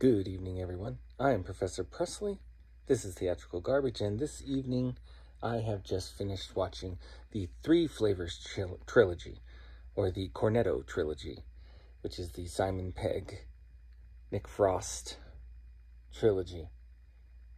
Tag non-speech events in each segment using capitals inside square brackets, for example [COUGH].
Good evening, everyone. I am Professor Presley. This is Theatrical Garbage, and this evening I have just finished watching the Three Flavors tril- trilogy, or the Cornetto trilogy, which is the Simon Pegg, Nick Frost trilogy.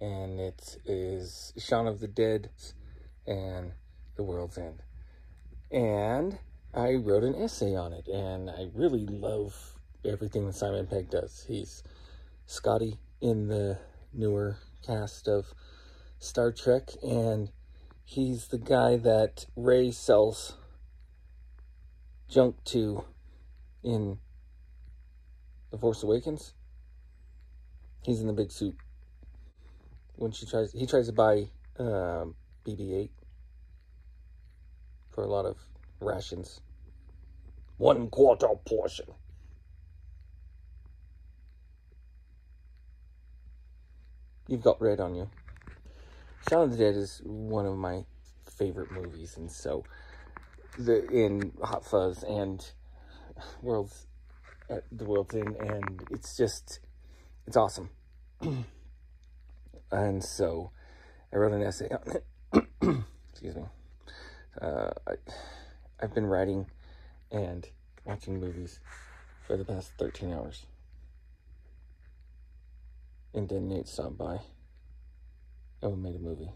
And it is Shaun of the Dead and The World's End. And I wrote an essay on it, and I really love everything that Simon Pegg does. He's Scotty in the newer cast of Star Trek, and he's the guy that Rey sells junk to in The Force Awakens. He's in the big suit when she tries. He tries to buy um, BB-8 for a lot of rations. One quarter portion. You've got red on you. Shaun of the Dead is one of my favorite movies, and so the in Hot Fuzz and World's at the World's End, and it's just it's awesome. [CLEARS THROAT] and so I wrote an essay on it. [CLEARS THROAT] Excuse me. Uh, I, I've been writing and watching movies for the past 13 hours. And then Nate stopped by and we made a movie.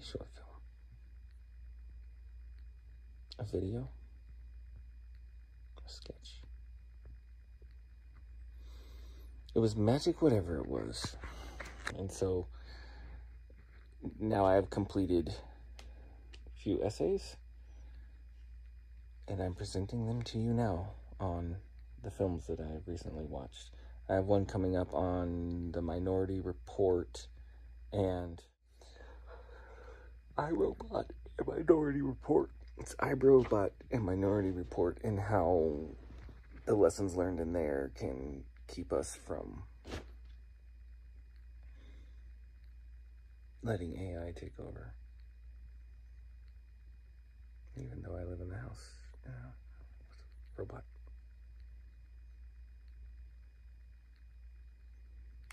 A short film. A video. A sketch. It was magic, whatever it was. And so now I have completed a few essays and I'm presenting them to you now on the films that I've recently watched. I have one coming up on the Minority Report and iRobot and Minority Report. It's iRobot and Minority Report and how the lessons learned in there can keep us from letting AI take over. Even though I live in the house, uh, you know, robot.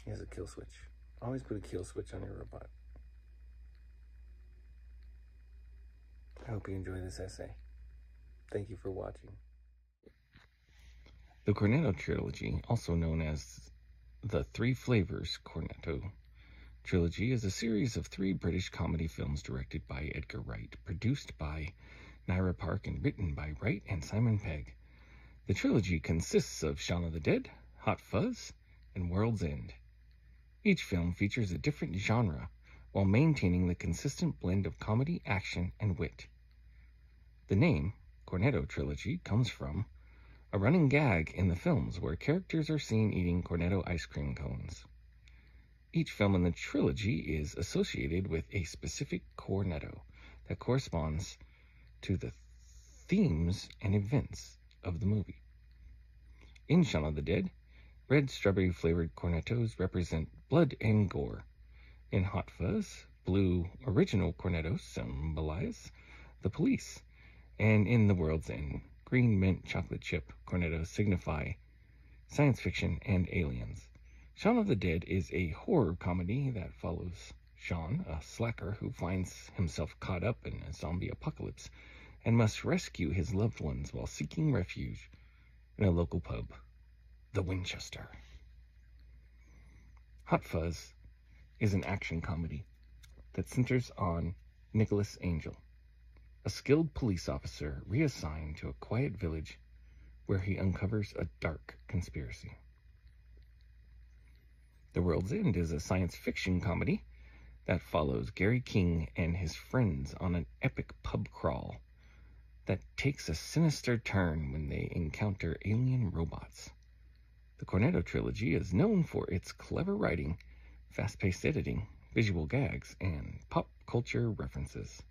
He has a kill switch. Always put a kill switch on your robot. I hope you enjoy this essay. Thank you for watching. The Cornetto trilogy, also known as the Three Flavors Cornetto trilogy, is a series of three British comedy films directed by Edgar Wright, produced by Nira Park, and written by Wright and Simon Pegg. The trilogy consists of Shaun of the Dead, Hot Fuzz, and World's End. Each film features a different genre while maintaining the consistent blend of comedy, action, and wit. The name, Cornetto Trilogy, comes from a running gag in the films where characters are seen eating Cornetto ice cream cones. Each film in the trilogy is associated with a specific cornetto that corresponds to the themes and events of the movie. In Shaun of the Dead, red strawberry flavored cornettos represent blood and gore. In Hot Fuzz, blue original cornettos symbolize the police. And in The World's End, green mint chocolate chip cornettos signify science fiction and aliens. Shaun of the Dead is a horror comedy that follows Shaun, a slacker who finds himself caught up in a zombie apocalypse and must rescue his loved ones while seeking refuge in a local pub, the Winchester. Hot Fuzz is an action comedy that centers on Nicholas Angel, a skilled police officer reassigned to a quiet village where he uncovers a dark conspiracy. The World's End is a science fiction comedy that follows Gary King and his friends on an epic pub crawl that takes a sinister turn when they encounter alien robots. The Cornetto trilogy is known for its clever writing, fast paced editing, visual gags, and pop culture references.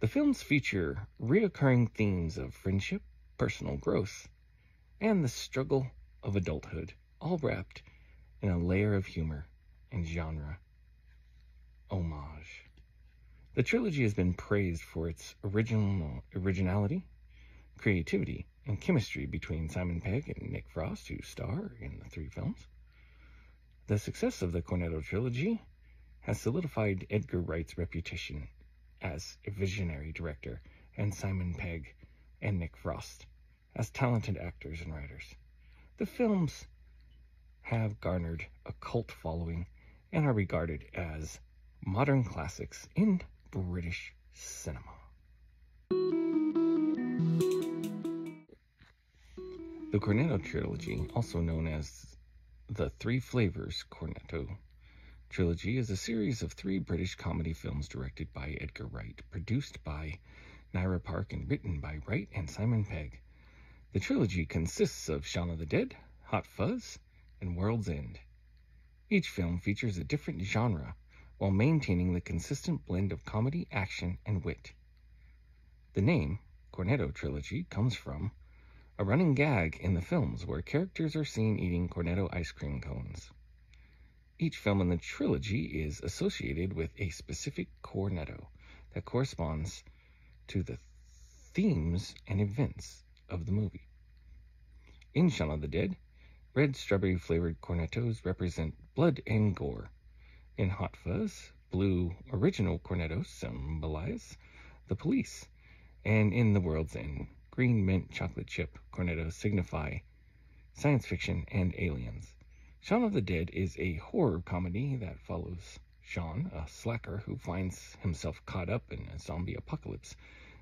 The films feature reoccurring themes of friendship, personal growth, and the struggle of adulthood, all wrapped in a layer of humor and genre homage. The trilogy has been praised for its original originality, creativity, and chemistry between Simon Pegg and Nick Frost, who star in the three films. The success of the Cornetto trilogy has solidified Edgar Wright's reputation as a visionary director and Simon Pegg and Nick Frost as talented actors and writers. The films have garnered a cult following and are regarded as modern classics in British cinema. The Cornetto trilogy, also known as the Three Flavors Cornetto trilogy, is a series of three British comedy films directed by Edgar Wright, produced by Nira Park, and written by Wright and Simon Pegg. The trilogy consists of Shaun of the Dead, Hot Fuzz, and World's End. Each film features a different genre while maintaining the consistent blend of comedy, action, and wit. The name, Cornetto Trilogy, comes from a running gag in the films where characters are seen eating Cornetto ice cream cones. Each film in the trilogy is associated with a specific cornetto that corresponds to the themes and events of the movie. In Shaun of the Dead, red strawberry flavored cornettos represent blood and gore. In Hot Fuzz, blue original cornettos symbolize the police. And in The World's End, green mint chocolate chip cornettos signify science fiction and aliens. Shaun of the Dead is a horror comedy that follows Shaun, a slacker who finds himself caught up in a zombie apocalypse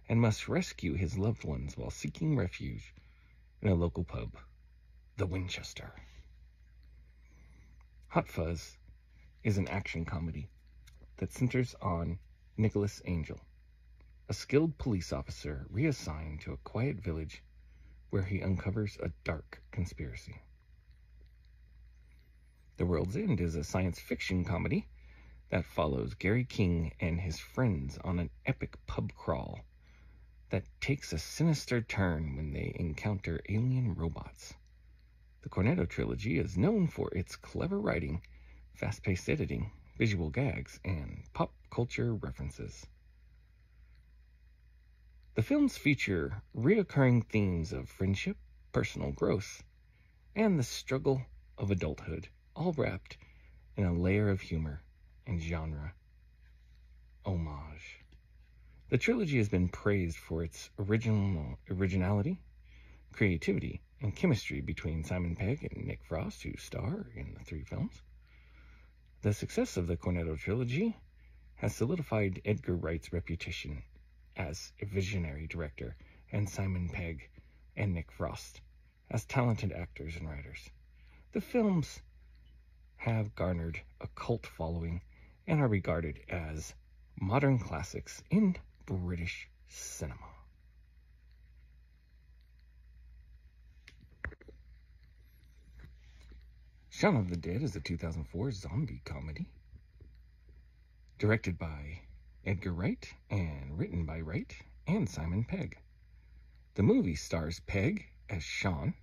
and must rescue his loved ones while seeking refuge in a local pub, the Winchester. Hot Fuzz is an action comedy that centers on Nicholas Angel, a skilled police officer reassigned to a quiet village where he uncovers a dark conspiracy. The World's End is a science fiction comedy that follows Gary King and his friends on an epic pub crawl that takes a sinister turn when they encounter alien robots. The Cornetto trilogy is known for its clever writing, fast paced editing, visual gags, and pop culture references. The films feature reoccurring themes of friendship, personal growth, and the struggle of adulthood, all wrapped in a layer of humor and genre homage. The trilogy has been praised for its original originality, creativity, and chemistry between Simon Pegg and Nick Frost, who star in the three films. The success of the Cornetto trilogy has solidified Edgar Wright's reputation as a visionary director and Simon Pegg and Nick Frost as talented actors and writers. The films have garnered a cult following and are regarded as modern classics in British cinema. Shaun of the Dead is a 2004 zombie comedy directed by Edgar Wright and written by Wright and Simon Pegg. The movie stars Pegg as Shaun,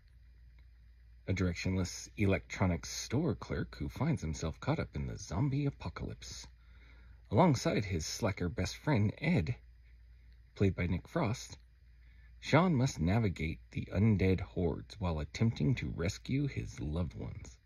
a directionless electronics store clerk who finds himself caught up in the zombie apocalypse. Alongside his slacker best friend Ed, played by Nick Frost, Shaun must navigate the undead hordes while attempting to rescue his loved ones.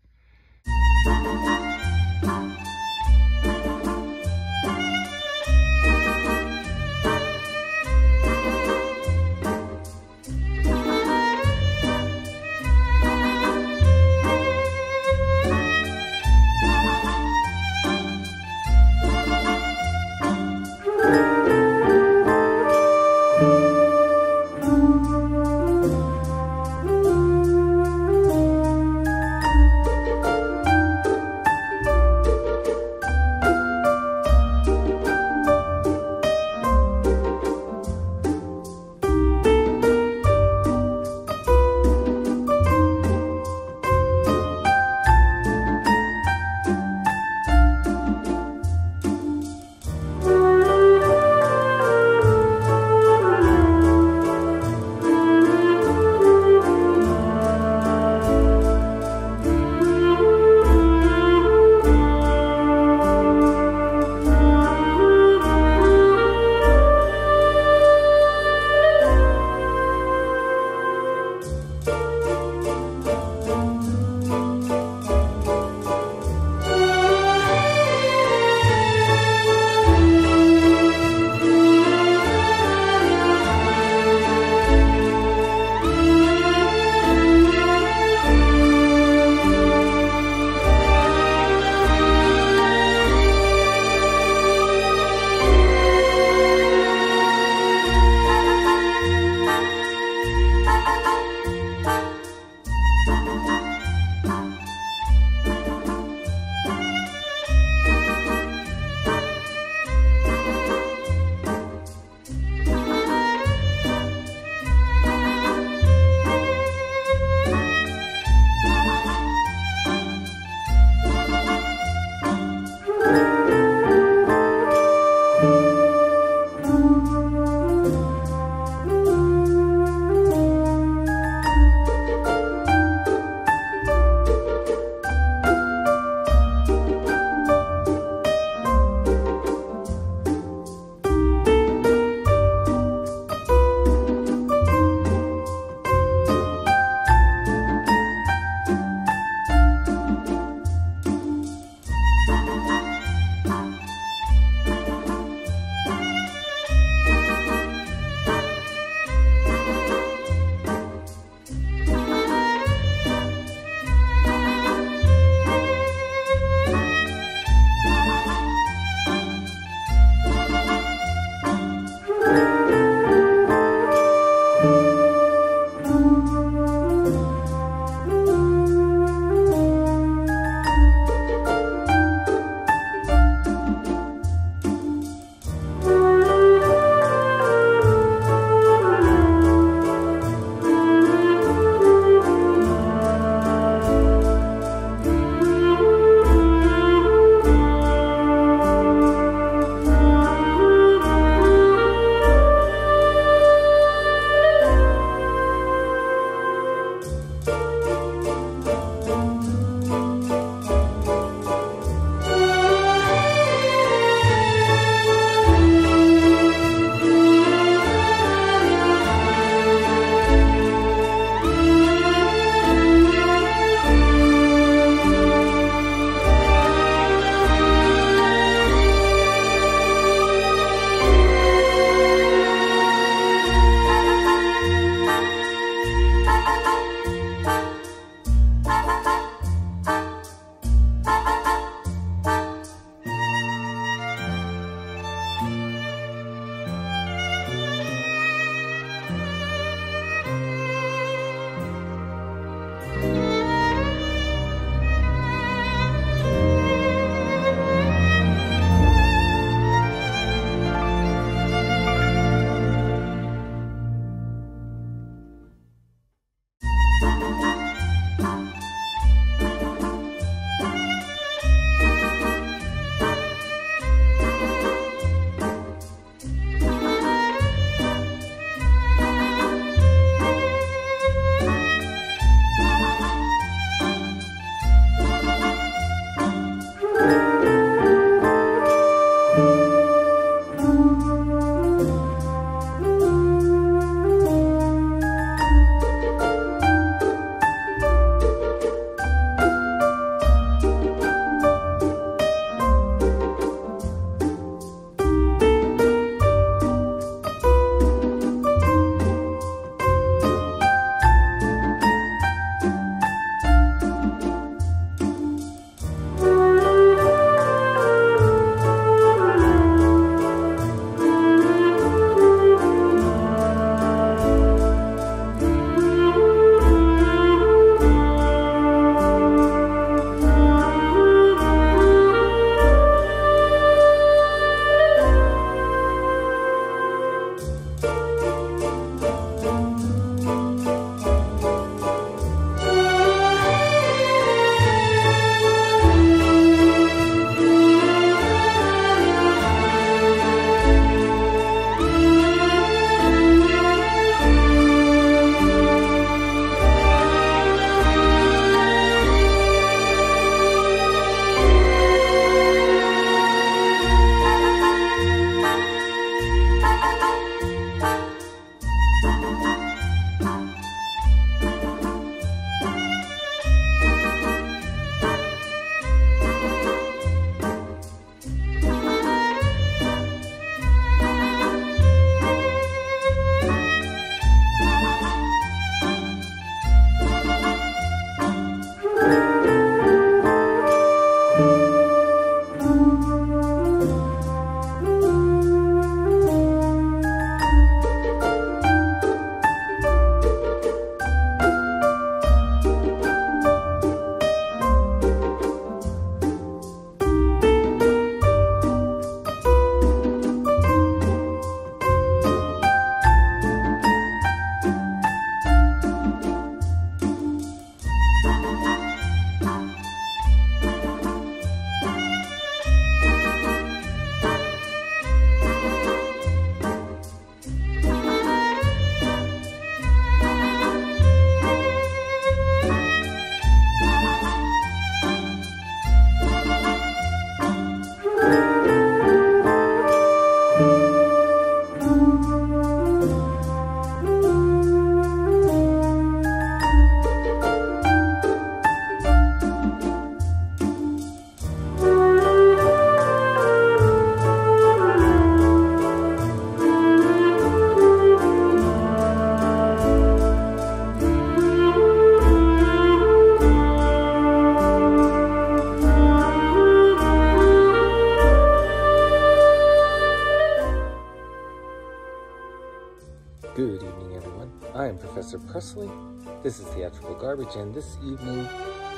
And this evening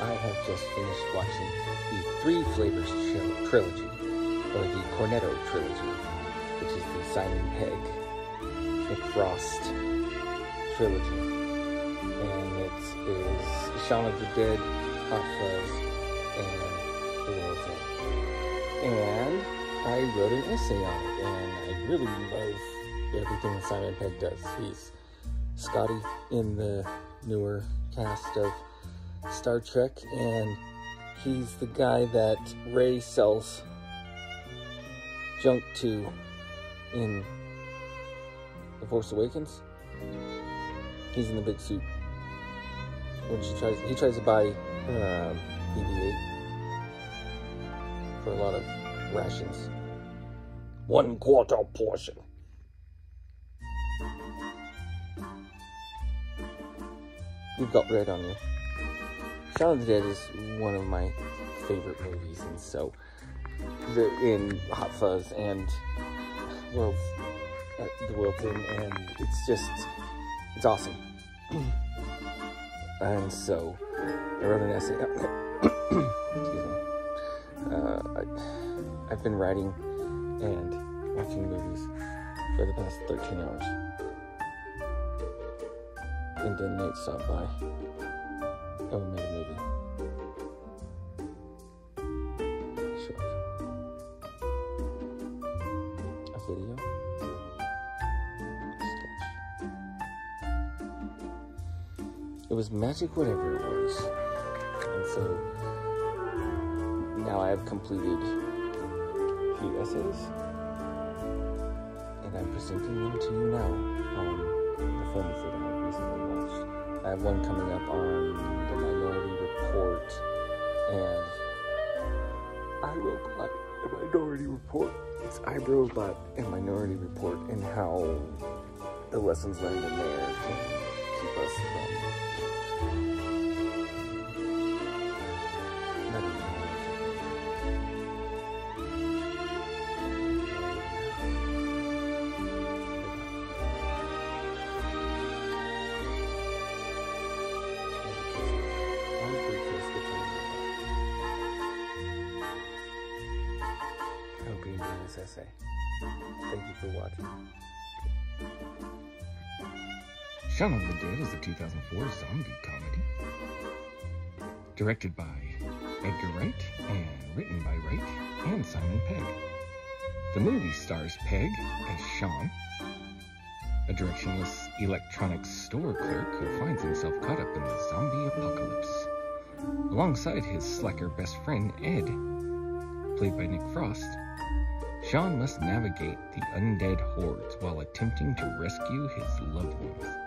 I have just finished watching the Three Flavors tril- trilogy, or the Cornetto trilogy, which is the Simon Pegg, Nick Frost trilogy. And it is Shaun of the Dead, Hot Fuzz, and The World's End. And I wrote an essay on it, and I really love everything Simon Pegg does. He's Scotty in the newer cast of Star Trek, and he's the guy that Rey sells junk to in The Force Awakens. He's in the big suit. When she tries, he tries to buy um, BB-8 for a lot of rations. One quarter portion. You've got red on you. Shaun of the Dead is one of my favorite movies, and so the in Hot Fuzz and World's uh, the World's End, and it's just it's awesome. [CLEARS THROAT] and so I wrote an essay. [COUGHS] excuse me. Uh, I, I've been writing and watching movies for the past 13 hours. And then Nate stopped by. Oh, we made a video. Sketch. It was magic, whatever it was. And so now I have completed few essays. And I'm presenting them to you now on the films that I recently watched. I have one coming up on the Minority Report and iRobot and Minority Report. It's iRobot and Minority Report and how the lessons learned in there can keep us from 2004 zombie comedy. Directed by Edgar Wright and written by Wright and Simon Pegg. The movie stars Pegg as Shaun, a directionless electronics store clerk who finds himself caught up in the zombie apocalypse. Alongside his slacker best friend Ed, played by Nick Frost, Shaun must navigate the undead hordes while attempting to rescue his loved ones.